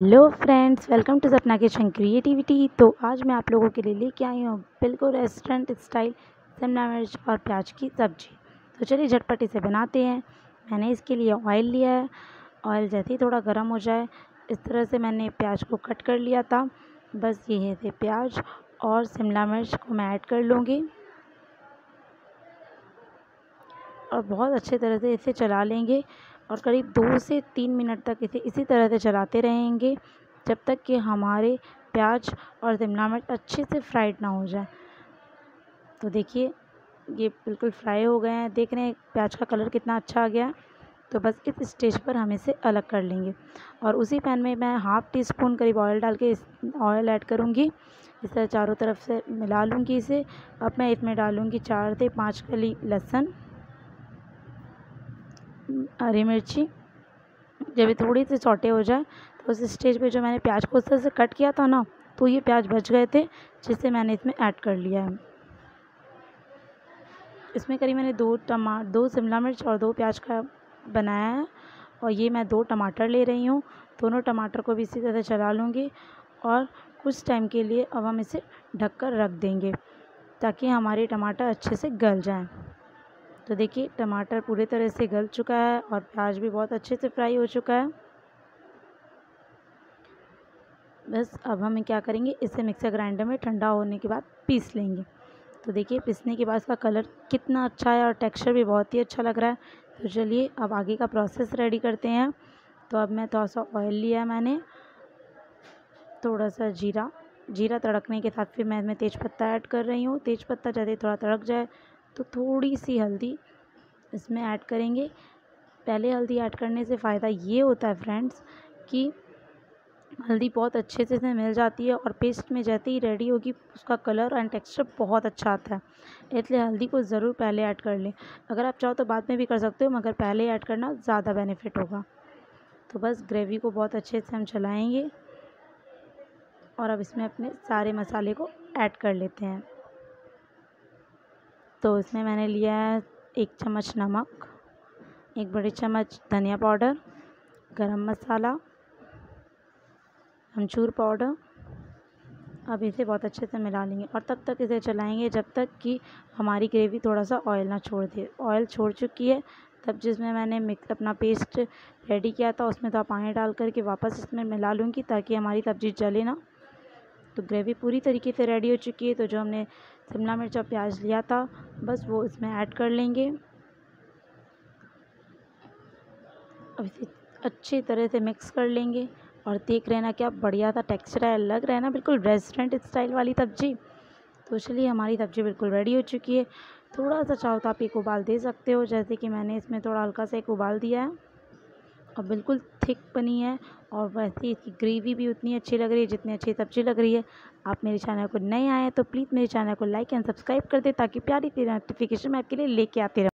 Hello friends, welcome to Sapna kitchen creativity. तो आज मैं आप लोगों के लिए लेके आई हूँ बिल्कुल रेस्टोरेंट स्टाइल शिमला मिर्च और प्याज की सब्ज़ी। तो चलिए झटपट इसे बनाते हैं। मैंने इसके लिए ऑयल लिया है। ऑयल जैसे ही थोड़ा गर्म हो जाए, इस तरह से मैंने प्याज को कट कर लिया था। बस ये थे प्याज और शिमला मिर्च को मैं ऐड कर लूँगी। और बहुत अच्छे तरह से इसे चला लेंगे और करीब दो से तीन मिनट तक इसे इसी तरह से चलाते रहेंगे जब तक कि हमारे प्याज और शिमला मिर्च अच्छे से फ्राइड ना हो जाए। तो देखिए, ये बिल्कुल फ्राई हो गए हैं। देख रहे हैं, प्याज का कलर कितना अच्छा आ गया। तो बस इस स्टेज पर हम इसे अलग कर लेंगे। और उसी पैन में मैं हाफ़ टी स्पून करीब ऑयल डाल के ऑयल ऐड करूँगी। इस तरह चारों तरफ़ से मिला लूँगी इसे। अब मैं इसमें डालूँगी चार से पाँच कली लहसुन। हरी मिर्ची, जब ये थोड़ी सी छोटे हो जाए तो उस स्टेज पे जो मैंने प्याज को उस तरह से कट किया था ना तो ये प्याज बच गए थे जिससे मैंने इसमें ऐड कर लिया है। इसमें करीब मैंने दो टमा, दो शिमला मिर्च और दो प्याज का बनाया है, और ये मैं दो टमाटर ले रही हूँ। दोनों टमाटर को भी इसी तरह चला लूँगी, और कुछ टाइम के लिए अब हम इसे ढक कर रख देंगे, ताकि हमारे टमाटर अच्छे से गल जाएँ। तो देखिए, टमाटर पूरे तरह से गल चुका है और प्याज भी बहुत अच्छे से फ्राई हो चुका है। बस अब हम क्या करेंगे, इसे मिक्सर ग्राइंडर में ठंडा होने के बाद पीस लेंगे। तो देखिए, पीसने के बाद इसका कलर कितना अच्छा है और टेक्सचर भी बहुत ही अच्छा लग रहा है। तो चलिए, अब आगे का प्रोसेस रेडी करते हैं। तो अब मैं थोड़ा सा ऑयल लिया मैंने। थोड़ा सा जीरा जीरा तड़कने के साथ फिर मैं इसमें तेज़पत्ता ऐड कर रही हूँ। तेज़पत्ता जैसे थोड़ा तड़क जाए तो थोड़ी सी हल्दी इसमें ऐड करेंगे। पहले हल्दी ऐड करने से फ़ायदा ये होता है फ्रेंड्स कि हल्दी बहुत अच्छे से इसमें मिल जाती है और पेस्ट में जैसे ही रेडी होगी उसका कलर एंड टेक्सचर बहुत अच्छा आता है। इसलिए हल्दी को ज़रूर पहले ऐड कर लें। अगर आप चाहो तो बाद में भी कर सकते हो, मगर पहले ऐड करना ज़्यादा बेनिफिट होगा। तो बस ग्रेवी को बहुत अच्छे से हम चलाएँगे और अब इसमें अपने सारे मसाले को ऐड कर लेते हैं। तो इसमें मैंने लिया है एक चम्मच नमक, एक बड़ी चम्मच धनिया पाउडर, गरम मसाला, अमचूर पाउडर। अब इसे बहुत अच्छे से मिला लेंगे और तब तक इसे चलाएँगे जब तक कि हमारी ग्रेवी थोड़ा सा ऑयल ना छोड़ दे। ऑयल छोड़ चुकी है, तब जिसमें मैंने मिक्स अपना पेस्ट रेडी किया था, उसमें थोड़ा पानी डाल करके वापस इसमें मिला लूँगी ताकि हमारी सब्ज़ी जले ना। तो ग्रेवी पूरी तरीके से रेडी हो चुकी है। तो जो हमने शिमला मिर्च और प्याज लिया था, बस वो इसमें ऐड कर लेंगे। अब इसे अच्छी तरह से मिक्स कर लेंगे। और देख रहे ना, क्या बढ़िया था टेक्सचर है लग रहा है ना, बिल्कुल रेस्टोरेंट स्टाइल वाली सब्ज़ी। तो चलिए, हमारी सब्ज़ी बिल्कुल रेडी हो चुकी है। थोड़ा सा चाहो तो आप एक उबाल दे सकते हो, जैसे कि मैंने इसमें थोड़ा हल्का सा एक उबाल दिया है। और बिल्कुल थिक बनी है और वैसे ही इसकी ग्रेवी भी उतनी अच्छी लग रही है, जितनी अच्छी सब्ज़ी लग रही है। आप मेरे चैनल को नए आए तो प्लीज़ मेरे चैनल को लाइक एंड सब्सक्राइब कर दें ताकि प्यारी तेरी नोटिफिकेशन मैं आपके लिए लेके आती रहूँ।